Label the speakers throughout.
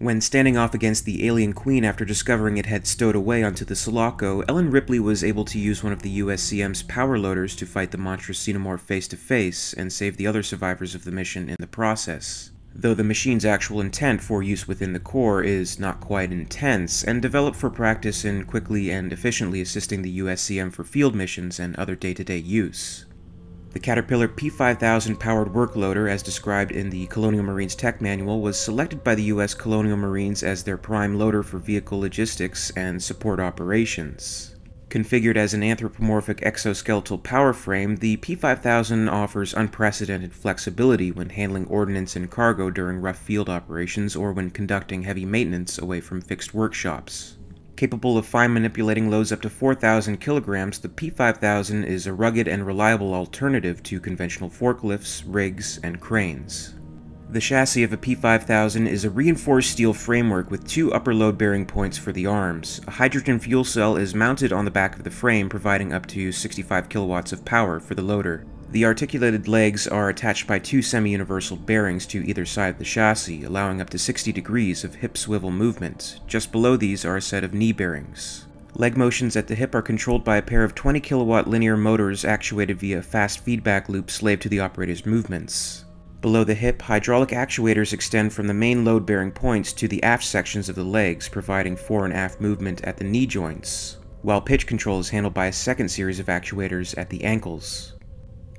Speaker 1: When standing off against the alien queen after discovering it had stowed away onto the Sulaco, Ellen Ripley was able to use one of the USCM's power loaders to fight the monstrous xenomorph face to face and save the other survivors of the mission in the process. Though the machine's actual intent for use within the Corps is not quite intense, and developed for practice in quickly and efficiently assisting the USCM for field missions and other day-to-day use. The Caterpillar P5000 powered workloader, as described in the Colonial Marines Tech Manual, was selected by the U.S. Colonial Marines as their prime loader for vehicle logistics and support operations. Configured as an anthropomorphic exoskeletal power frame, the P5000 offers unprecedented flexibility when handling ordnance and cargo during rough field operations or when conducting heavy maintenance away from fixed workshops. Capable of fine manipulating loads up to 4,000 kilograms, the P5000 is a rugged and reliable alternative to conventional forklifts, rigs, and cranes. The chassis of a P5000 is a reinforced steel framework with two upper load-bearing points for the arms. A hydrogen fuel cell is mounted on the back of the frame, providing up to 65 kilowatts of power for the loader. The articulated legs are attached by two semi-universal bearings to either side of the chassis, allowing up to 60 degrees of hip swivel movement. Just below these are a set of knee bearings. Leg motions at the hip are controlled by a pair of 20 kilowatt linear motors actuated via a fast feedback loop slave to the operator's movements. Below the hip, hydraulic actuators extend from the main load-bearing points to the aft sections of the legs, providing fore and aft movement at the knee joints, while pitch control is handled by a second series of actuators at the ankles.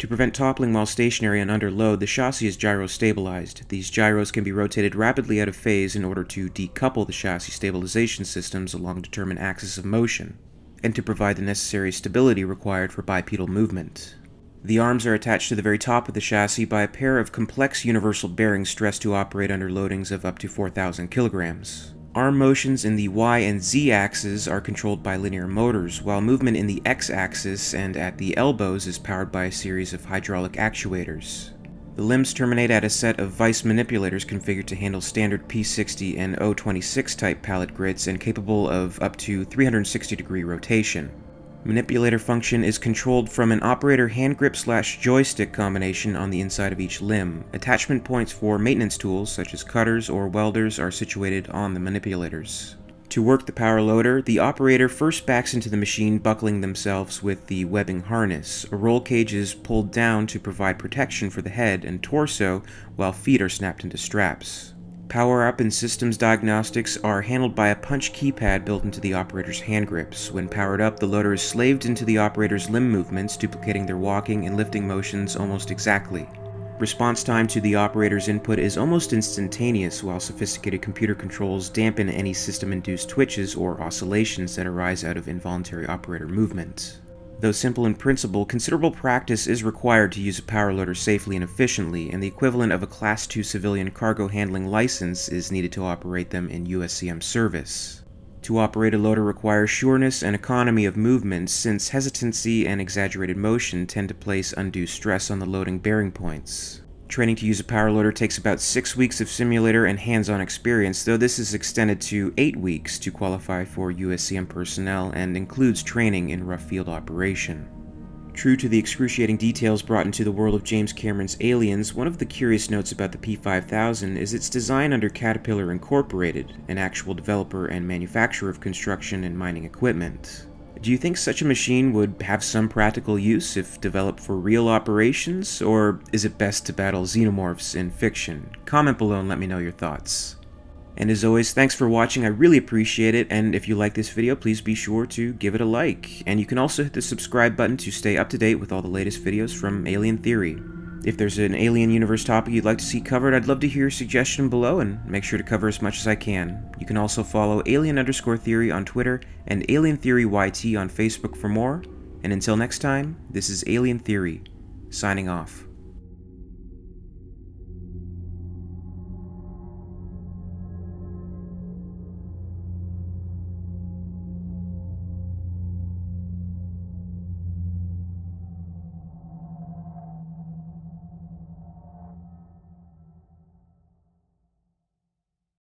Speaker 1: To prevent toppling while stationary and under load, the chassis is gyro-stabilized. These gyros can be rotated rapidly out of phase in order to decouple the chassis stabilization systems along determined axis of motion, and to provide the necessary stability required for bipedal movement. The arms are attached to the very top of the chassis by a pair of complex universal bearings stressed to operate under loadings of up to 4,000 kilograms. Arm motions in the Y and Z axes are controlled by linear motors, while movement in the X axis and at the elbows is powered by a series of hydraulic actuators. The limbs terminate at a set of vice manipulators configured to handle standard P60 and O26 type pallet grids and capable of up to 360 degree rotation. Manipulator function is controlled from an operator hand grip slash joystick combination on the inside of each limb. Attachment points for maintenance tools, such as cutters or welders, are situated on the manipulators. To work the power loader, the operator first backs into the machine buckling themselves with the webbing harness. A roll cage is pulled down to provide protection for the head and torso, while feet are snapped into straps. Power up and systems diagnostics are handled by a punch keypad built into the operator's hand grips. When powered up, the loader is slaved into the operator's limb movements, duplicating their walking and lifting motions almost exactly. Response time to the operator's input is almost instantaneous, while sophisticated computer controls dampen any system-induced twitches or oscillations that arise out of involuntary operator movement. Though simple in principle, considerable practice is required to use a power loader safely and efficiently, and the equivalent of a Class II civilian cargo handling license is needed to operate them in USCM service. To operate a loader requires sureness and economy of movement, since hesitancy and exaggerated motion tend to place undue stress on the loading bearing points. Training to use a power loader takes about 6 weeks of simulator and hands-on experience, though this is extended to 8 weeks to qualify for USCM personnel and includes training in rough field operation. True to the excruciating details brought into the world of James Cameron's Aliens, one of the curious notes about the P5000 is its design under Caterpillar Incorporated, an actual developer and manufacturer of construction and mining equipment. Do you think such a machine would have some practical use if developed for real operations, or is it best to battle xenomorphs in fiction? Comment below and let me know your thoughts. And as always, thanks for watching, I really appreciate it, and if you like this video, please be sure to give it a like. And you can also hit the subscribe button to stay up to date with all the latest videos from Alien Theory. If there's an Alien Universe topic you'd like to see covered, I'd love to hear your suggestion below and make sure to cover as much as I can. You can also follow Alien underscore Theory on Twitter and Alien Theory YT on Facebook for more. And until next time, this is Alien Theory, signing off.